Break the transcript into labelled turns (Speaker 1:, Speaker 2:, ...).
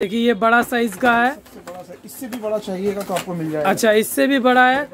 Speaker 1: देखिए ये बड़ा साइज़ का है।
Speaker 2: इससे भी बड़ा चाहिएगा तो आपको मिल जाएगा।
Speaker 1: अच्छा इससे भी बड़ा है।